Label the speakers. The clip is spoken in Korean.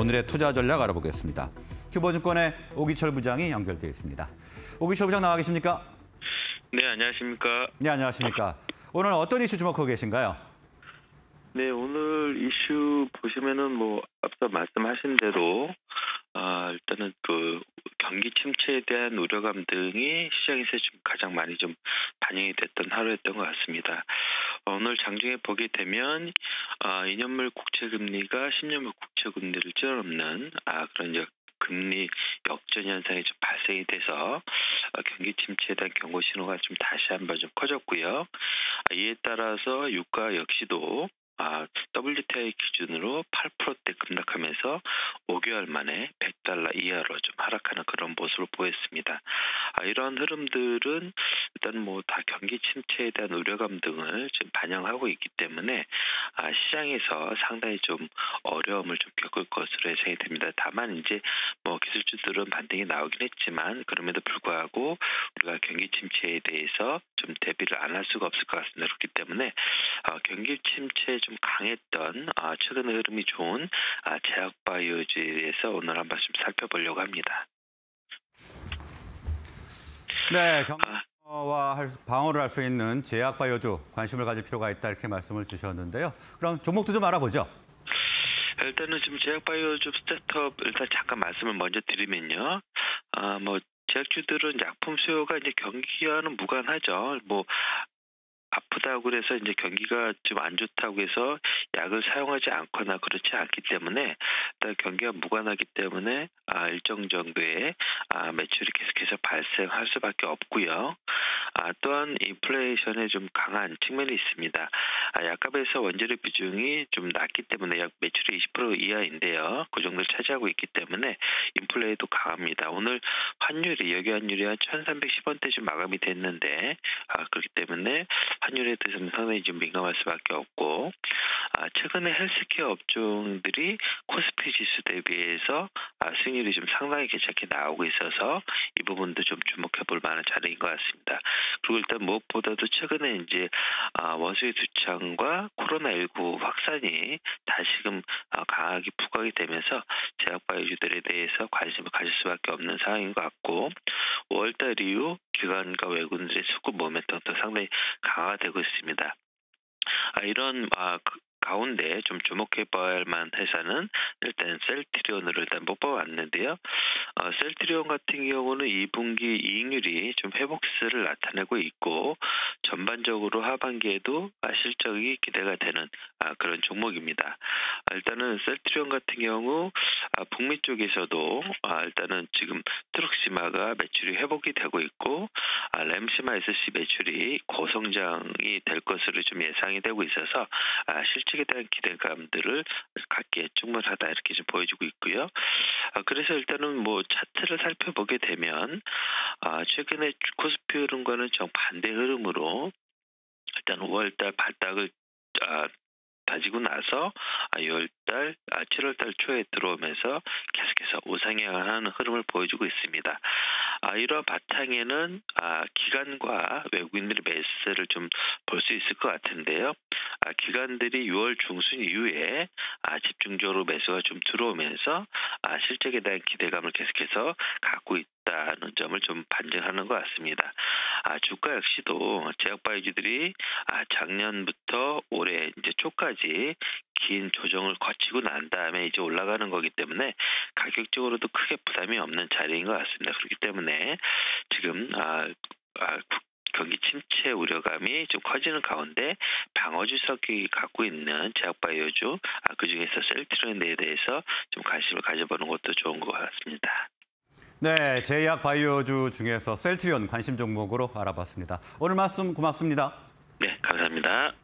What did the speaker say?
Speaker 1: 오늘의 투자 전략 알아보겠습니다. 큐버증권의 오기철 부장이 연결되어 있습니다. 오기철 부장 나와 계십니까?
Speaker 2: 네, 안녕하십니까.
Speaker 1: 네, 안녕하십니까. 오늘 어떤 이슈 주목하고 계신가요?
Speaker 2: 네, 오늘 이슈 보시면은 뭐 앞서 말씀하신 대로 아, 일단은 그 경기 침체에 대한 우려감 등이 시장에서 좀 가장 많이 좀 반영이 됐던 하루였던 것 같습니다. 오늘 장중에 보게 되면 아, 2년물 국채 금리가 10년물 국채 금리를 뛰어넘는 아, 그런 역, 금리 역전 현상이 좀 발생이 돼서 어, 경기 침체에 대한 경고 신호가 좀 다시 한번 좀 커졌고요. 아, 이에 따라서 유가 역시도 아, WTI 기준으로 8%대 급락하면서 5개월 만에 100달러 이하로 좀 하락하는 그런 모습을 보였습니다. 아, 이러한 흐름들은 일단 뭐 다 경기 침체에 대한 우려감 등을 지금 반영하고 있기 때문에 아, 시장에서 상당히 좀 어려움을 좀 겪을 것으로 예상이 됩니다. 다만 이제 뭐 기술주들은 반등이 나오긴 했지만 그럼에도 불구하고 우리가 경기 침체에 대해서 좀 대비를 안 할 수가 없을 것 같습니다. 그렇기 때문에 어, 경기 침체에 좀 강했던 어, 최근의 흐름이 좋은 아, 제약바이오주에서 오늘 한번 좀 살펴보려고 합니다.
Speaker 1: 네, 경 과 방어를 할 수 있는 제약바이오주 관심을 가질 필요가 있다 이렇게 말씀을 주셨는데요. 그럼 종목도 좀 알아보죠.
Speaker 2: 일단은 지금 제약바이오주 스타트업 일단 잠깐 말씀을 먼저 드리면요. 아, 뭐 제약주들은 약품 수요가 이제 경기와는 무관하죠. 뭐 아프다고 그래서 이제 경기가 좀 안 좋다고 해서 약을 사용하지 않거나 그렇지 않기 때문에 일단 경기가 무관하기 때문에 아, 일정 정도의 아, 매출이 계속해서 발생할 수밖에 없고요. 아, 또한 인플레이션에 좀 강한 측면이 있습니다. 아, 약값에서 원재료 비중이 좀 낮기 때문에 약 매출이 20% 이하인데요. 그 정도를 차지하고 있기 때문에 인플레이도 강합니다. 오늘 환율이 여기 환율이 한 1,310원대 좀 마감이 됐는데 아, 그렇기 때문에 환율에 대해서는 상당히 좀 민감할 수밖에 없고 아, 최근에 헬스케어 업종들이 코스피 지수 대비해서 아, 수익률이 좀 상당히 괜찮게 나오고 있어서 이 부분도 좀 주목해 볼 만한 자리인 것 같습니다. 그리고 일단 무엇보다도 최근에 이제 아, 원수의 두창과 코로나19 확산이 다시금 아, 강하게 부각이 되면서 제약바이오주들에 대해서 관심을 가질 수밖에 없는 상황인 것 같고 5월달 이후 기관과 외국인들의 수급 모멘텀도 상당히 강화되고 있습니다. 아, 이런 아, 그, 가운데 좀 주목해 봐야 할 만한 회사는 일단 셀트리온을 일단 뽑아왔는데요. 어, 셀트리온 같은 경우는 2분기 이익률이 좀 회복세를 나타내고 있고 전반적으로 하반기에도 아, 실적이 기대가 되는 아, 그런 종목입니다. 아, 일단은 셀트리온 같은 경우 아, 북미 쪽에서도 아, 일단은 지금 트럭시마가 매출이 회복이 되고 있고 아, 램시마 SC 매출이 고성장이 될 것으로 좀 예상이 되고 있어서 아, 실적에 대한 기대감들을 갖기에 충분하다 이렇게 좀 보여주고 있고요. 아, 그래서 일단은 뭐 차트를 살펴보게 되면 아, 최근에 코스피 흐름과는 정반대 흐름으로 일단 5월달 바닥을 아, 다지고 나서 6월달, 7월달 초에 들어오면서 계속해서 우상향하는 흐름을 보여주고 있습니다. 아, 이러한 바탕에는 아, 기관과 외국인들의 매수세를 좀 볼 수 있을 것 같은데요. 아, 기관들이 6월 중순 이후에 아, 집중적으로 매수가 좀 들어오면서 아, 실적에 대한 기대감을 계속해서 갖고 있다는 점을 좀 반증하는 것 같습니다. 아, 주가 역시도 제약바이오주들이 아, 작년부터 올해 이제 초까지 긴 조정을 거치고 난 다음에 이제 올라가는 거기 때문에 가격적으로도 크게 부담이 없는 자리인 것 같습니다. 그렇기 때문에 지금 아, 아 경기 침체 우려감이 좀 커지는 가운데 방어 주석이 갖고 있는 제약바이오주 아, 그중에서 셀트론에 대해서 좀 관심을 가져보는 것도 좋은 것 같습니다.
Speaker 1: 네, 제약 바이오주 중에서 셀트리온 관심 종목으로 알아봤습니다. 오늘 말씀 고맙습니다.
Speaker 2: 네, 감사합니다.